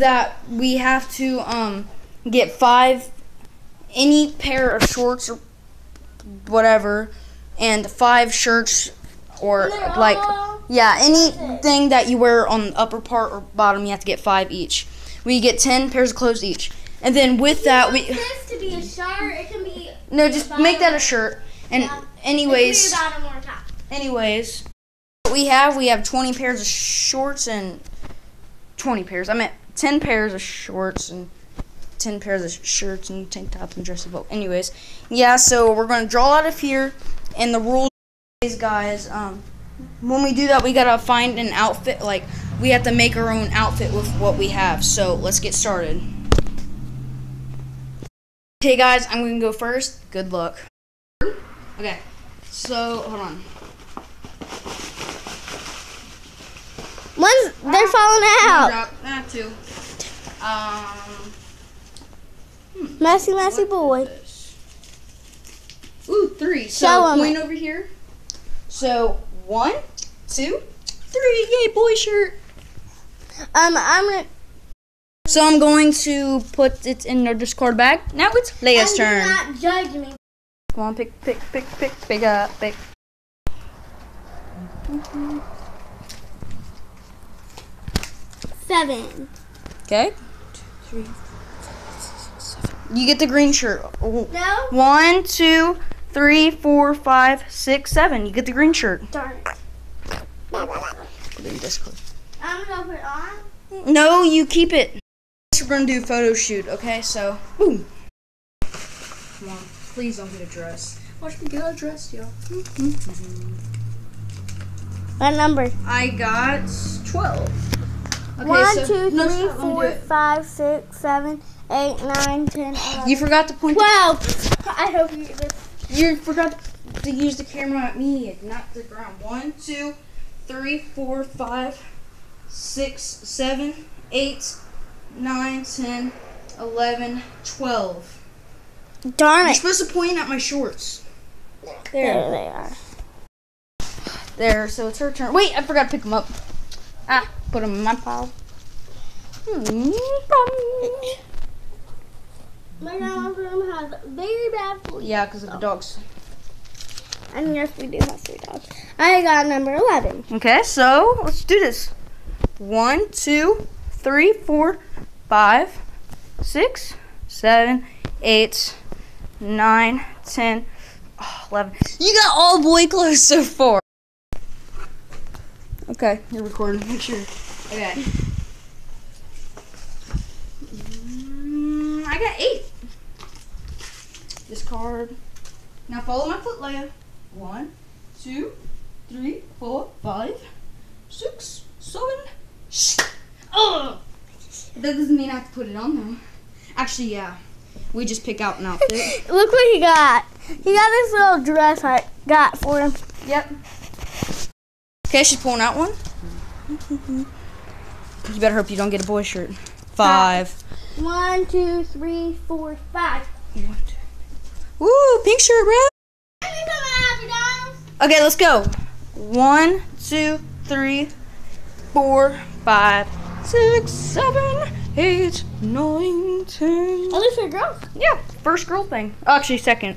that we have to um get five any pair of shorts or whatever and five shirts or like yeah anything that you wear on the upper part or bottom you have to get five each we get 10 pairs of clothes each and then with that we this to be a shirt. It can be. no just make that a shirt and Yeah. anyways It can be bottom or top. anyways what we have we have 20 pairs of shorts and 20 pairs. I meant 10 pairs of shorts and 10 pairs of shirts and tank tops and dress boat anyways yeah so we're going to draw out of here and the rules is guys um when we do that we gotta find an outfit like we have to make our own outfit with what we have. So let's get started. Okay guys i'm gonna go first. Good luck. Okay so hold on One's they're falling out. Drop that two. Um, Messy, messy boy. Ooh, three. So Show point it. over here. So one, two, three. Yay, boy shirt. Um, I'm gonna. So I'm going to put it in the discard bag. Now it's Leia's and turn. Not judge me. Come on, pick, pick, pick, pick, pick up, pick. Seven. Okay. Two, three, four, five, six, seven. You get the green shirt. No. One, two, three, four, five, six, seven. You get the green shirt. Darn it. Put it in discard. I'm gonna put it on. No, you keep it. We're gonna do a photo shoot, okay? So, boom. Come on, please don't get a dress. Watch me get a dress, yo. What number? I got twelve. Okay, One, so- two, three, stop, don't do four, five, six, seven, eight, nine, ten, eleven. You forgot to point. Twelve. I hope you. You forgot to use the camera at me, not the ground. One, two, three, four, five, six, seven, eight, nine, ten, eleven, twelve. Darn it! You're supposed to point at my shorts. There they are. There, so it's her turn. Wait, I forgot to pick them up. Ah, put them in my pile. Hmm. My grandma's room has very bad food. Yeah, because of the dogs. And yes, we do have three dogs. I got number 11. Okay, so let's do this. One, two, three, four, five, six, seven, eight, nine, ten, eleven. You got all boy clothes so far. Okay, you're recording. Make sure. Okay. Mm, I got eight. This card. Now follow my foot, Leia. One, two, three, four, five, six, seven. Shh. Oh, that doesn't mean I have to put it on though. Actually, yeah. We just pick out an outfit. Look what he got. He got this little dress I got for him. yep. Okay, she's pulling out one. You better hope you don't get a boy shirt. Five. One, two, three, four, five. One, two. Woo, pink shirt, bro. Can you put happy down? Okay, let's go. One, two, three, four, five, six, seven, eight, nine, ten. At least for girls. Yeah, first girl thing. Oh, actually, second.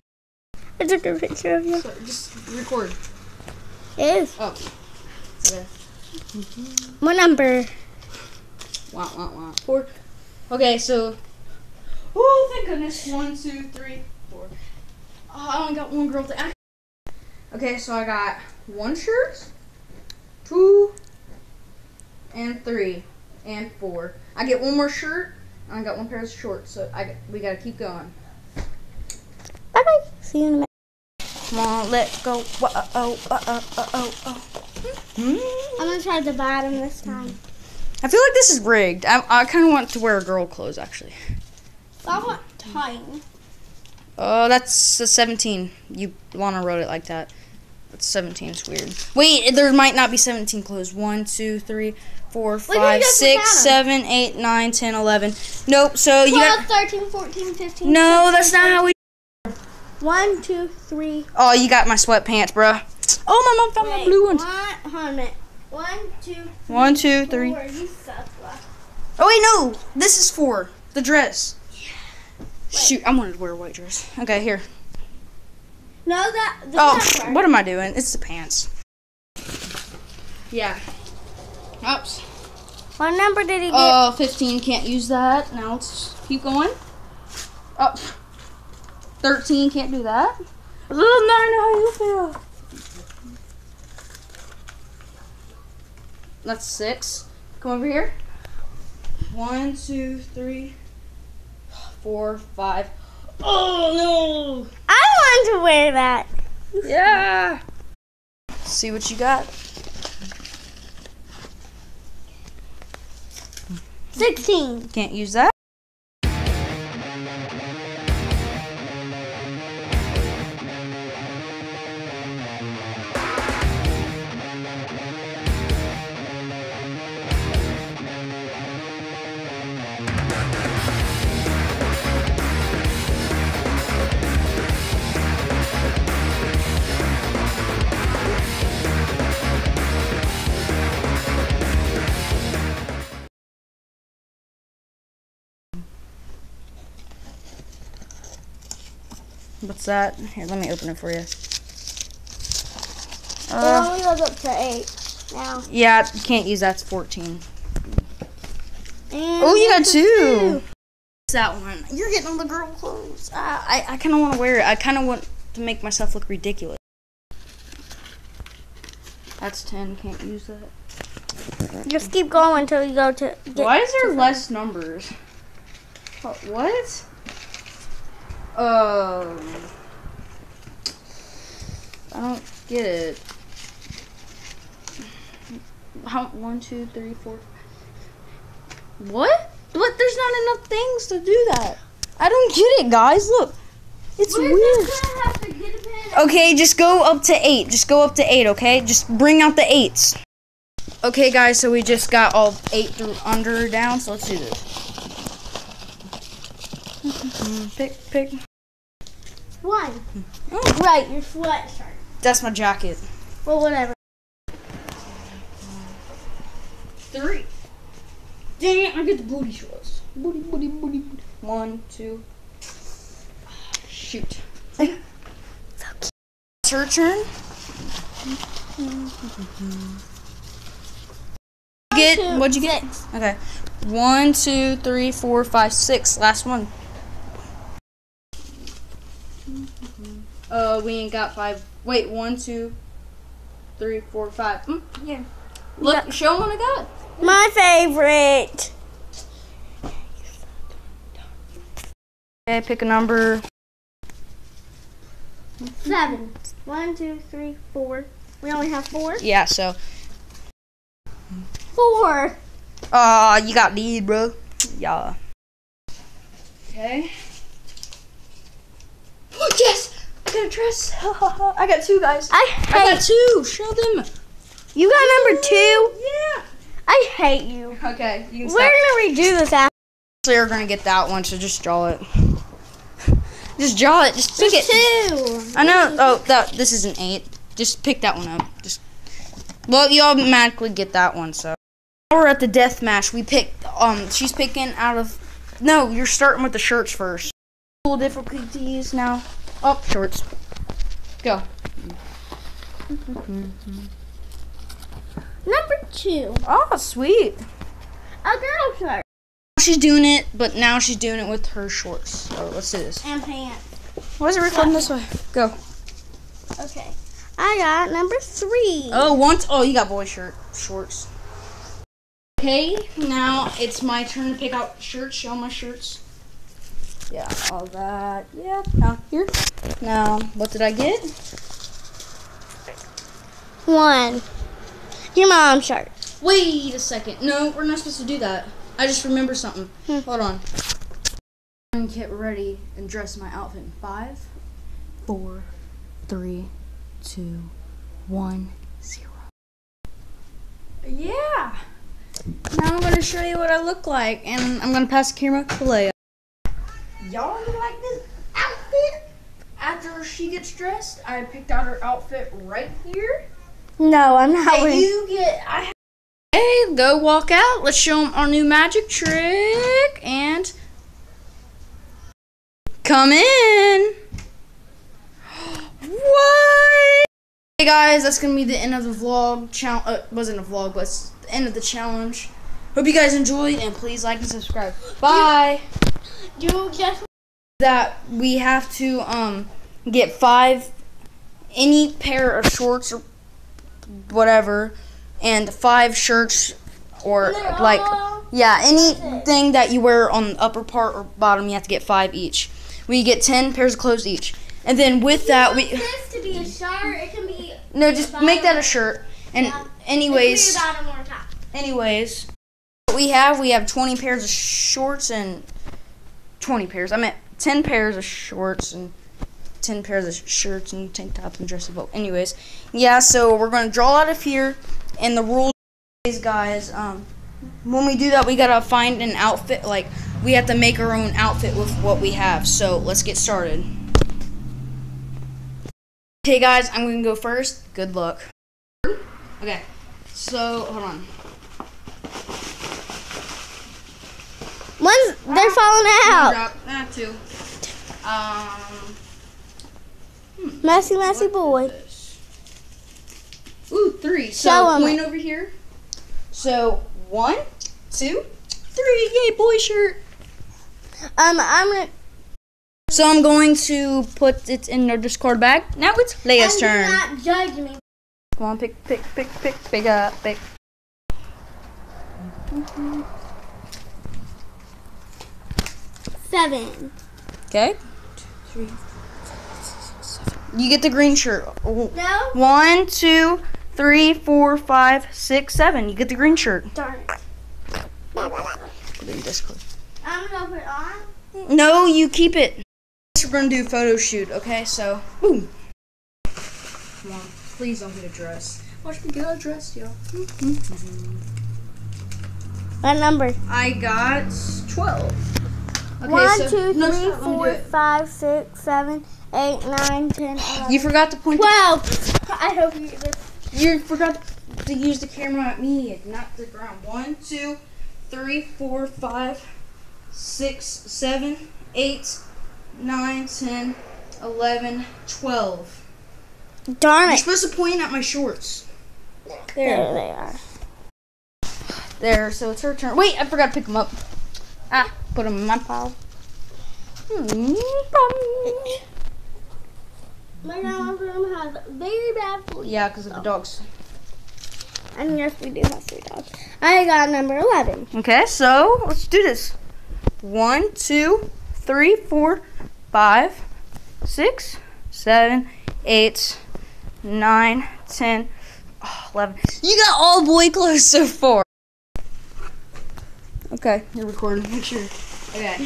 I took a picture of you. So just record. It is. Oh. Okay. What number? Wow, wow, wow. Four. Okay, so. Oh, thank goodness. One, two, three, four. Oh, I only got one girl thing. Okay, so I got one shirt, two, and three, and four. I get one more shirt, and I got one pair of shorts. So I we gotta keep going. Bye bye. See you in a minute. Come on, let go. Uh, oh, uh, uh, uh, oh, oh. I'm gonna try the bottom this time. I feel like this is rigged. I, I kind of want to wear girl clothes actually. I want tight. Oh, that's a 17. You Lana wrote it like that. That's 17. It's weird. Wait, there might not be 17 clothes. 1, 2, 3, 4, 5, just 6, 7, 8, 9, 10, 11. Nope, so you got. 13, 14, 15. No, 16, that's not how we. 1, 2, 3. Oh, you got my sweatpants, bruh. Oh, my mom found my blue ones. One, hold on a minute. One, two, One, two, three. four. You suck. Left. Oh wait, no. This is for the dress. Shoot, I wanted to wear a white dress. Okay, here. No, that. the Oh, what am I doing? It's the pants. Yeah. Oops. What number did he get? Uh, 15, can't use that. Now let's keep going. Up. 13, can't do that. Little nine, how you feel? That's six. Come over here. One, two, three, four, five. Oh no! I want to wear that. Yeah. See what you got. 16. Can't use that. What's that? Here, let me open it for you. It Uh, only goes up to 8 now. yeah, you can't use that's 14. And Oh, you got the two. That one. You're getting all the girl clothes. Ah, I, I kind of want to wear it. I kind of want to make myself look ridiculous. That's 10. Can't use that. Just keep going until you go to. Get Why is there less numbers? What? what? Um. I don't get it. How? One, two, three, four. What? But there's not enough things to do that. I don't get it, guys. Look, it's We're weird. just gonna have to get a pen. Okay, just go up to eight. Just go up to eight, okay? Just bring out the eights. Okay, guys, so we just got all eight through under down, so let's do this. Pick, pick. One. Oh, Right, your sweatshirt. that's my jacket. Well, whatever. Three. Dang it, I get the booty shorts. Booty, booty, booty, booty. One, two. Shoot. so It's her turn. Get what'd you get? Okay. One, two, three, four, five, six. Last one. Uh, we ain't got five. Wait, one, two, three, four, five. Mm, yeah. Look, show 'em what I got. My favorite. Okay, pick a number. Seven. One, two, three, four. We only have four. Yeah, so. Four. Uh, you got need, bro. Yeah. Okay. yes! I got a dress. I got two, guys. I I got two. Show them. You got number two. Yeah. I hate you. Okay, you can We're gonna redo this after. They're gonna get that one, so just draw it. Just draw it. Just pick There's it. two. I know. Oh, that this is an eight. Just pick that one up. Just. Well, you automatically get that one. So. Now we're at the death match. We pick. Um, she's picking out of. No, you're starting with the shirts first. Cool difficulties now. Oh, shorts. Go. Number two. Oh, sweet. A girl shirt She's doing it, but now she's doing it with her shorts. So let's do this. and pants. Why is it recording this way? Go. Okay. I got number three. Oh, once. Oh, you got boy shirt shorts. Okay, now it's my turn to pick out shirts. Show my shirts. Yeah, all that. Yeah. Now here. Now, what did I get? One. Your mom's shirt. Wait a second. No, we're not supposed to do that. I just remember something. Hmm. Hold on. Gonna get ready and dress my outfit in five, four, three, two, one, zero. Yeah. Now I'm gonna show you what I look like, and I'm gonna pass the camera to Leia. Y'all really like this outfit? After she gets dressed, I picked out her outfit right here. No, I'm not Hey, wearing. you get. I Hey, go walk out. Let's show them our new magic trick and come in. What? Hey guys, that's gonna be the end of the vlog. Chal- uh, wasn't a vlog, but it's the end of the challenge. Hope you guys enjoyed, and please like and subscribe. Bye. You just That we have to um get five any pair of shorts or whatever, and five shirts or like yeah anything that you wear on the upper part or bottom. You have to get five each. We get ten pairs of clothes each, and then with that we this to be a shirt. It can be. no just make that a shirt. And Yeah. anyways. It can be bottom or top. Anyways, what we have we have 20 pairs of shorts and 20 pairs. I meant 10 pairs of shorts and 10 pairs of shirts and tank tops and dress boat. Anyways, yeah, so we're going to draw out of here and the rules is guys um when we do that we got to find an outfit like we have to make our own outfit with what we have. So, let's get started. Okay guys, I'm going to go first. Good luck. Okay. So, hold on. One's they're falling out. Drop that two. Um, Messy, messy boy. Ooh, three. Show So point it. over here. So one, two, three. Yay, boy shirt. Um, I'm gonna. So I'm going to put it in the discard bag. Now it's Leia's and turn. Not judge me. Come on, pick, pick, pick, pick, pick up, pick. Seven. Okay. Two, three, four, five, six, seven. You get the green shirt. No. One, two, three, four, five, six, seven. You get the green shirt. Darn it. Put it in discard. I'm gonna put it on. No, you keep it. We're gonna do a photo shoot, okay? So, boom. Come on, please don't get a dress. Watch me get a dress, yo. What number? I got twelve. Okay, One, so- two, three, stop, let me do four, five, six, seven, eight, nine, ten, eleven. You forgot to point. Twelve. I hope you get this. You forgot to use the camera at me, not the ground. One, two, three, four, five, six, seven, eight, nine, ten, eleven, twelve. Darn it! You're supposed to point at my shorts. There they are. There, so it's her turn. Wait, I forgot to pick them up. Ah, put them in my pile. Hmm. My grandma's room has very bad fleas. Yeah, because of the dogs. And yes, we do have three dogs. I got number 11. Okay, so let's do this. One, two, three, four, five, six, seven, eight, nine, ten, eleven. You got all boy clothes so far. Okay, you're recording. Make sure. Okay.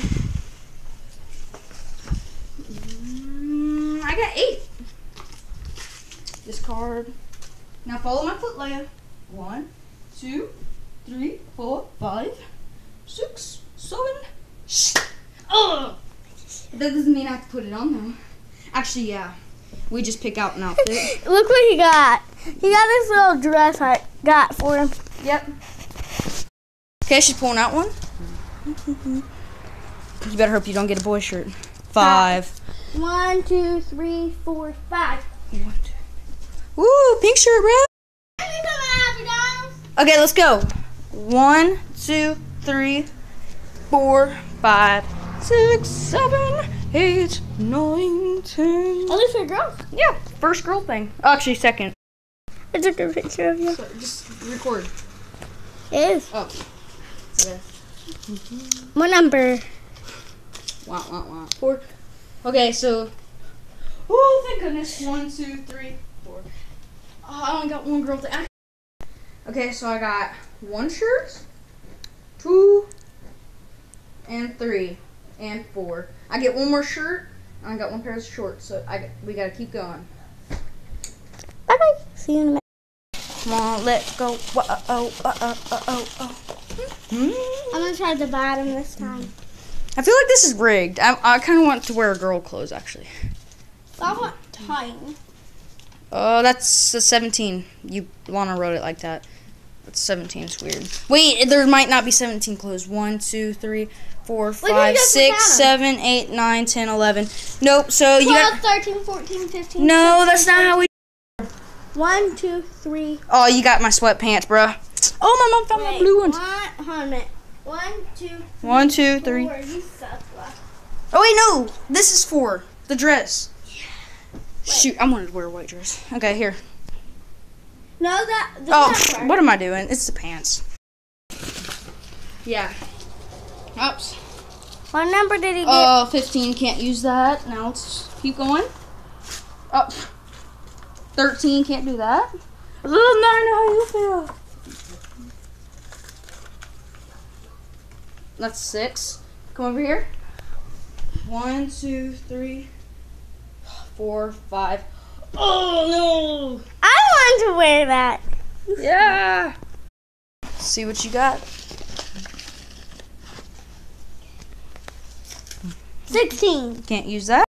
Mm, I got eight. This card. Now follow my foot, Leia. One, two, three, four, five, six, seven. Shh. Oh, that doesn't mean I have to put it on though. Actually, yeah. We just pick out an outfit. Look what he got. He got this little dress I got for him. yep. Okay, she's pulling out one. You better hope you don't get a boy shirt. Five. One, two, three, four, five. One, two. Woo, pink shirt, bro. Can you come happy dogs? Okay, let's go. One, two, three, four, five, six, seven, eight, nine, ten. Oh, this for girls. Yeah, first girl thing. Oh, actually, second. I took a picture of you. So just record. It is. Oh. Okay. What number? Wow, wow, wow. Four. Okay, so. Oh, thank goodness. One, two, three, four. Oh, I only got one girl thing. Okay, so I got one shirt, two, and three, and four. I get one more shirt, and I got one pair of shorts. So I we gotta keep going. Bye bye. See you in a minute. Come on, let go. Whoa, oh, uh-uh, oh, oh, oh, oh, oh. I'm gonna try the bottom this time. I feel like this is rigged. I, I kind of want to wear girl clothes actually. I want tight. Oh, that's a 17. You Lana wrote it like that. That's 17 is weird. Wait, there might not be 17 clothes. 1, 2, 3, 4, 5, just 6, 7, 8, 9, 10, 11. Nope, so you got. 13, 14, 15. No, 16, that's not how we. 1, 2, 3. Oh, you got my sweatpants, bruh. Oh, my mom found my blue ones. One, hold on a minute. One, two, One, two, three. four. You suck, Blah. Oh, wait, no. This is four. the dress. Shoot, I wanted to wear a white dress. Okay, here. No, that. the Oh, what am I doing? It's the pants. Yeah. Oops. What number did he get? Oh, 15, can't use that. Now let's keep going. Up. 13, can't do that. Oh, no, I how you feel. That's six. Come over here. One, two, three, four, five. Oh, no! I want to wear that. Yeah. See what you got. 16. Can't use that.